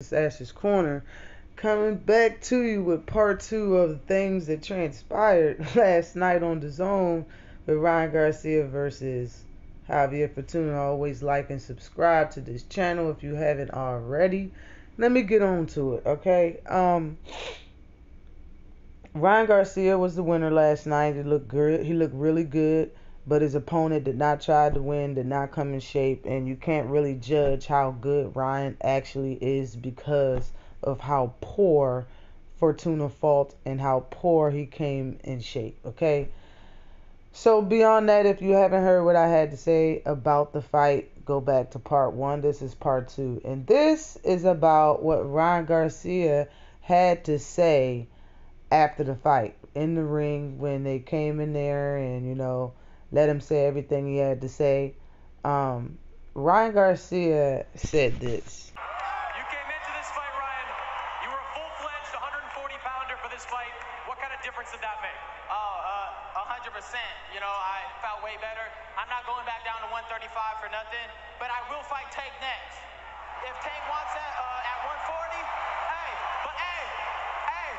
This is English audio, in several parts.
It's Ash's Korner coming back to you with part two of the things that transpired last night on DAZN with Ryan Garcia versus Javier Fortuna. Always like and subscribe to this channel if you haven't already. Let me get on to it, okay? Um Ryan Garcia was the winner last night. He looked good. He looked really good but his opponent did not try to win, did not come in shape, and you can't really judge how good Ryan actually is because of how poor Fortuna fought and how poor he came in shape. Okay. So beyond that, if you haven't heard what I had to say about the fight, go back to part one. This is part two. And this is about what Ryan Garcia had to say after the fight in the ring when they came in there and, you know, let him say everything he had to say. Um, Ryan Garcia said this. You came into this fight, Ryan. You were a full-fledged 140 pounder for this fight. What kind of difference did that make? Oh, uh, 100%. You know, I felt way better. I'm not going back down to 135 for nothing, but I will fight Tank next. If Tank wants that uh, at 140, hey, but hey, hey,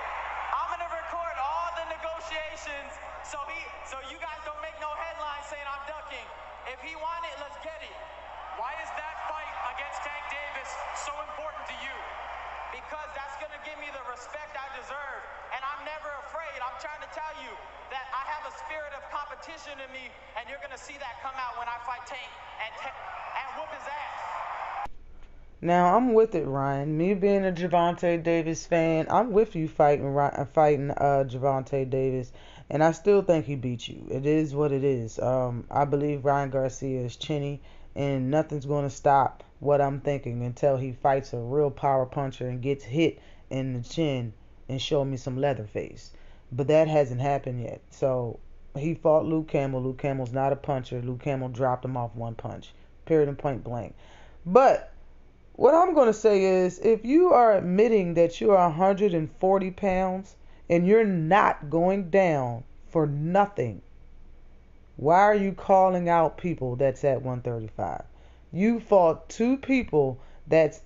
I'm gonna record all the negotiations so he, so you guys don't make no headlines saying I'm ducking. If he want it, let's get it. Why is that fight against Tank Davis so important to you? Because that's gonna give me the respect I deserve, and I'm never afraid. I'm trying to tell you that I have a spirit of competition in me, and you're gonna see that come out when I fight Tank and and whoop his ass. Now I'm with it, Ryan. Me being a Gervonta Davis fan, I'm with you fighting, fighting uh, Gervonta Davis and I still think he beat you. It is what it is. Um, I believe Ryan Garcia is chinny, and nothing's going to stop what I'm thinking until he fights a real power puncher and gets hit in the chin and show me some leather face. But that hasn't happened yet. So he fought Luke Campbell. Luke Campbell's not a puncher. Luke Campbell dropped him off one punch. Period and point blank. But what I'm going to say is if you are admitting that you are 140 pounds and you're not going down for nothing. Why are you calling out people that's at 135? You fought two people that's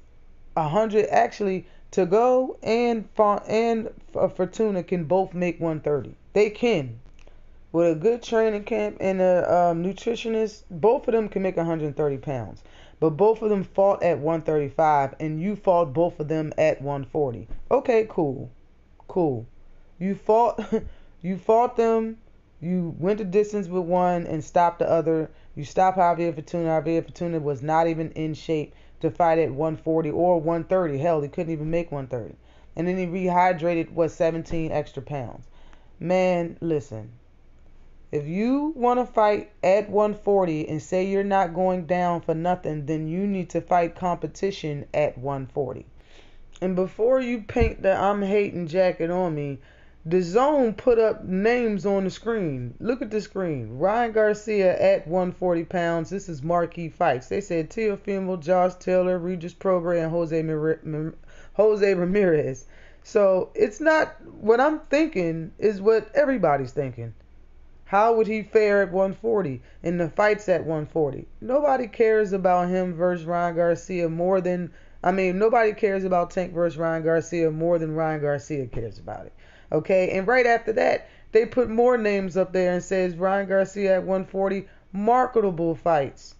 100 actually to go and and Fortuna can both make 130. They can. With a good training camp and a um, nutritionist, both of them can make 130 pounds. But both of them fought at 135, and you fought both of them at 140. Okay, cool, cool. You fought you fought them. You went the distance with one and stopped the other. You stopped Javier Fortuna. Javier Fortuna was not even in shape to fight at 140 or 130. Hell, he couldn't even make 130. And then he rehydrated what 17 extra pounds. Man, listen. If you want to fight at 140 and say you're not going down for nothing, then you need to fight competition at 140. And before you paint the I'm hating jacket on me, DAZN put up names on the screen. Look at the screen. Ryan Garcia at 140 pounds. This is marquee fights. They said Teofimo, Josh Taylor, Regis Prograis, and Jose, Mir- Jose Ramirez. So it's not what I'm thinking is what everybody's thinking. How would he fare at 140 in the fights at 140? Nobody cares about him versus Ryan Garcia more than I mean nobody cares about Tank versus Ryan Garcia more than Ryan Garcia cares about it. Okay, and right after that, they put more names up there and says Ryan Garcia at 140, marketable fights.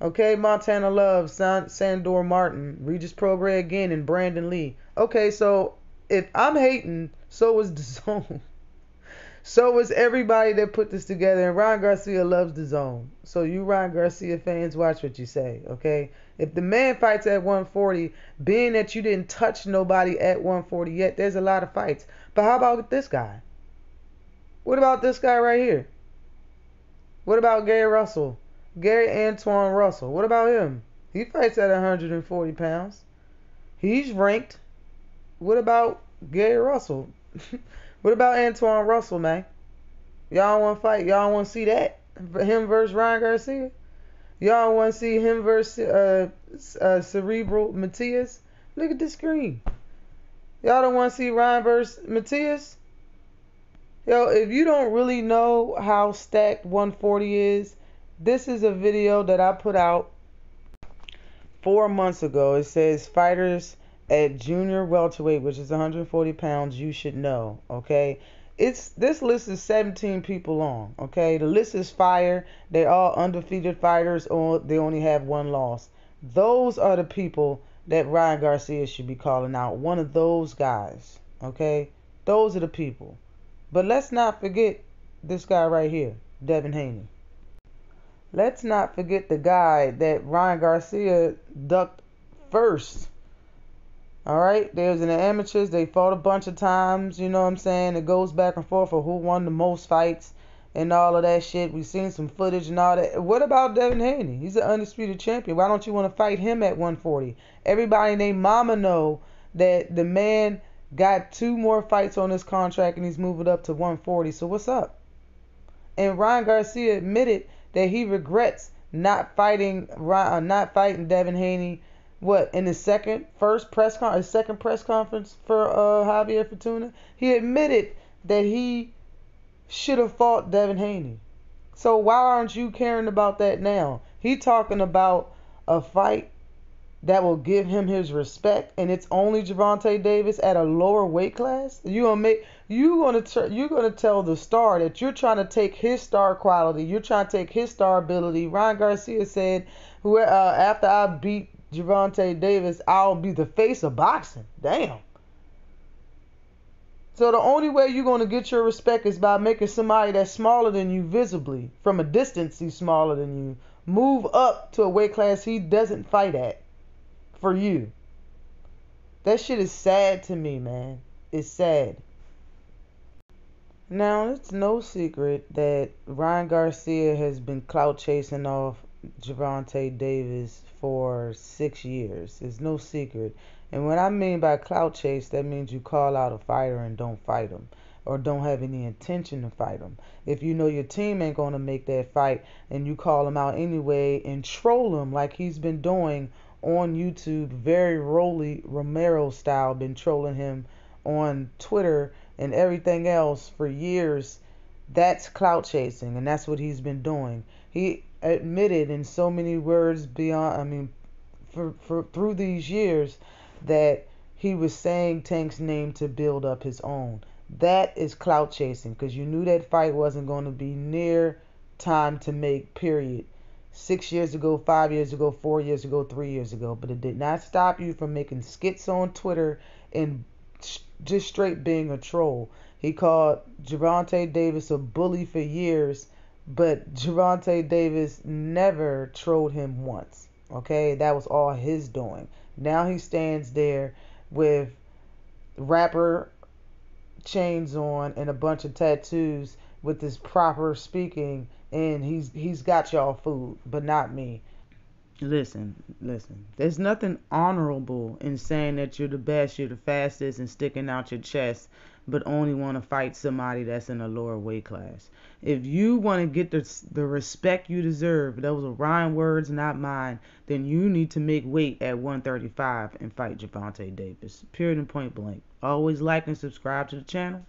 Okay, Montana Love, San- Sandor Martin, Regis Prograis again, and Brandon Lee. Okay, so if I'm hating, so is DAZN. So is everybody that put this together. And Ron Garcia loves DAZN. So you Ron Garcia fans, watch what you say. Okay, if the man fights at 140, being that you didn't touch nobody at 140 yet, there's a lot of fights. But how about this guy? What about this guy right here? What about Gary Russell? Gary Antoine Russell. What about him? He fights at 140 pounds. He's ranked. What about Gary Russell? what about Antoine Russell, man? Y'all want to fight? Y'all want to see that? Him versus Ryan Garcia? Y'all want to see him versus uh, uh, Subriel Matias? Look at the screen. Y'all don't want to see Ryan versus Matias? Yo, if you don't really know how stacked 140 is, this is a video that I put out four months ago. It says fighters at junior welterweight, which is 140 pounds, you should know. Okay, it's this list is 17 people long. Okay, the list is fire. They're all undefeated fighters, or they only have one loss. Those are the people that Ryan Garcia should be calling out. One of those guys. Okay, those are the people. But let's not forget this guy right here, Devin Haney. Let's not forget the guy that Ryan Garcia ducked first. All right, there's in the amateurs. They fought a bunch of times. You know what I'm saying? It goes back and forth for who won the most fights and all of that shit. We've seen some footage and all that. What about Devin Haney? He's an undisputed champion. Why don't you want to fight him at 140? Everybody named Mama know that the man got two more fights on his contract and he's moving up to 140. So what's up? And Ryan Garcia admitted that he regrets not fighting uh, not fighting Devin Haney. What in his second, first press con, his second press conference for uh, Javier Fortuna, he admitted that he should have fought Devin Haney. So why aren't you caring about that now? He talking about a fight that will give him his respect, and it's only Gervonta Davis at a lower weight class. You gonna make you gonna tr- you gonna tell the star that you're trying to take his star quality, you're trying to take his star ability. Ryan Garcia said, "Who uh, after I beat Gervonta Davis, I'll be the face of boxing." Damn. So the only way you're gonna get your respect is by making somebody that's smaller than you visibly, from a distance he's smaller than you, move up to a weight class he doesn't fight at for you. That shit is sad to me, man. It's sad. Now, it's no secret that Ryan Garcia has been clout chasing off Gervonta Davis for six years. It's no secret. And what I mean by clout chase, that means you call out a fighter and don't fight him or don't have any intention to fight him. If you know your team ain't going to make that fight and you call him out anyway and troll him like he's been doing on YouTube, very Rolly Romero style, been trolling him on Twitter and everything else for years. That's clout chasing, and that's what he's been doing. He admitted in so many words beyond, I mean, for, for through these years, that he was saying Tank's name to build up his own. That is clout chasing because you knew that fight wasn't going to be near time to make, period six years ago, five years ago, four years ago, three years ago. But it did not stop you from making skits on Twitter and just straight being a troll. He called Gervonta Davis a bully for years, but Gervonta Davis never trolled him once. Okay, that was all his doing. Now he stands there with rapper chains on and a bunch of tattoos with this proper speaking and he's he's got y'all food, but not me. Listen, listen. There's nothing honorable in saying that you're the best, you're the fastest, and sticking out your chest, but only want to fight somebody that's in a lower weight class. If you want to get the, the respect you deserve, those are Ryan words, not mine, then you need to make weight at 135 and fight Gervonta Davis. Period and point blank. Always like and subscribe to the channel.